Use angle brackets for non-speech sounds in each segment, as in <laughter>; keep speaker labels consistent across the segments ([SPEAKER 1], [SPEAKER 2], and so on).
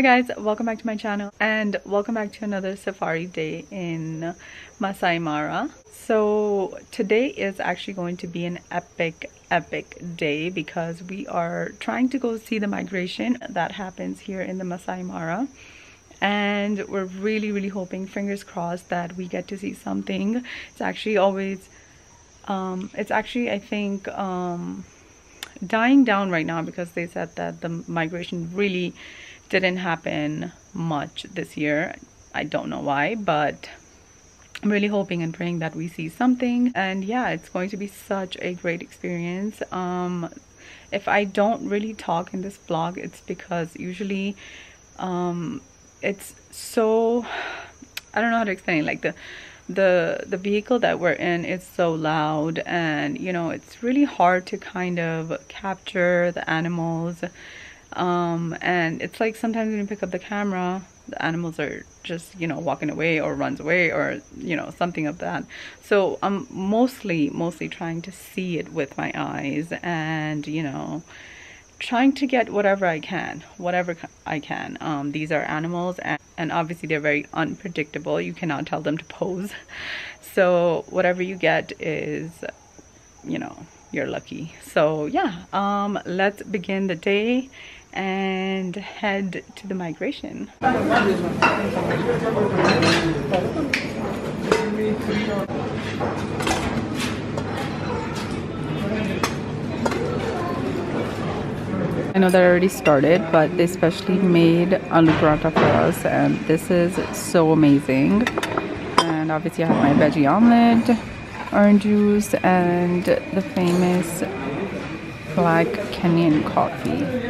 [SPEAKER 1] Hi guys, welcome back to my channel and welcome back to another safari day in Masai Mara. So today is actually going to be an epic, epic day because we are trying to go see the migration that happens here in the Masai Mara. And we're really, really hoping, fingers crossed, that we get to see something. It's actually always, um, it's actually, I think, um, dying down right now because they said that the migration really didn't happen much this year. I don't know why, but I'm really hoping and praying that we see something. And yeah, it's going to be such a great experience. Um, if I don't really talk in this vlog, it's because usually um, it's so I don't know how to explain it. like the the the vehicle that we're in is so loud and you know it's really hard to kind of capture the animals um, and it's like sometimes when you pick up the camera the animals are just you know walking away or runs away or you know something of that. So i'm mostly mostly trying to see it with my eyes and you know trying to get whatever i can whatever i can. Um, these are animals and, and obviously they're very unpredictable. You cannot tell them to pose. <laughs> So whatever you get is you know you're lucky. So yeah um let's begin the day and head to the migration. I know that I already started, but they specially made aloo paratha for us, and this is so amazing. And obviously, I have my veggie omelet, orange juice, and the famous black Kenyan coffee.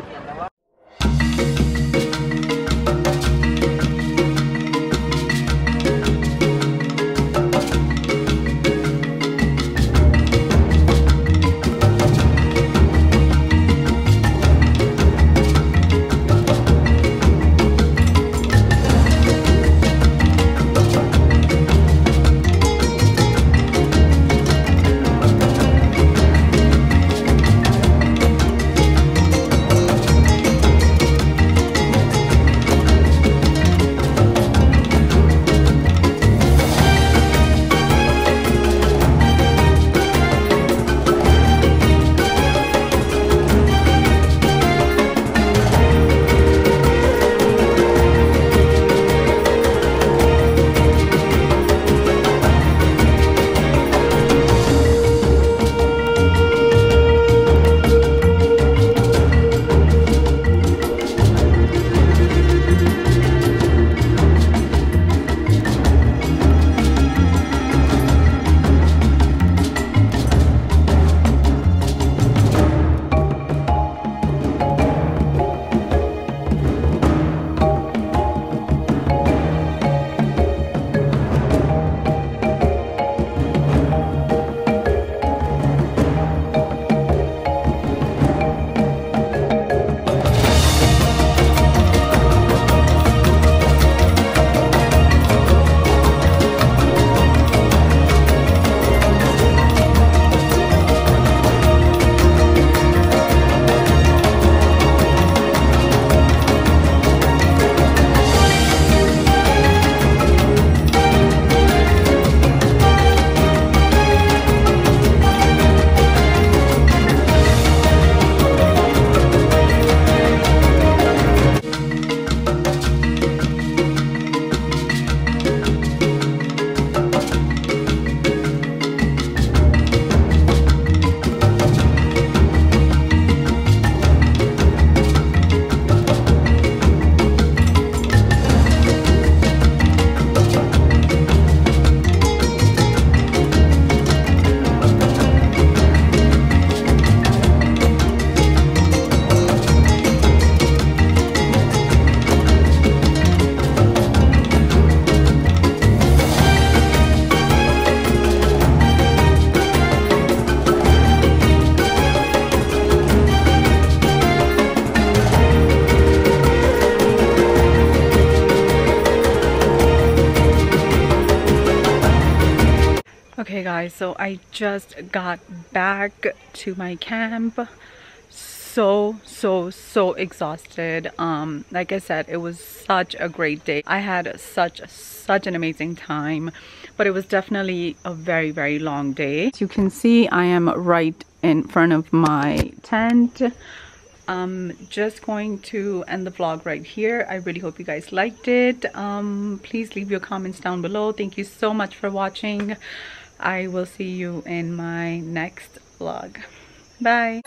[SPEAKER 1] Guys, so I just got back to my camp. So, so, so exhausted. Um, like I said, it was such a great day. I had such, such an amazing time, but it was definitely a very, very long day. As you can see, I am right in front of my tent. I'm just going to end the vlog right here. I really hope you guys liked it. Um, please leave your comments down below. Thank you so much for watching. I will see you in my next vlog. Bye!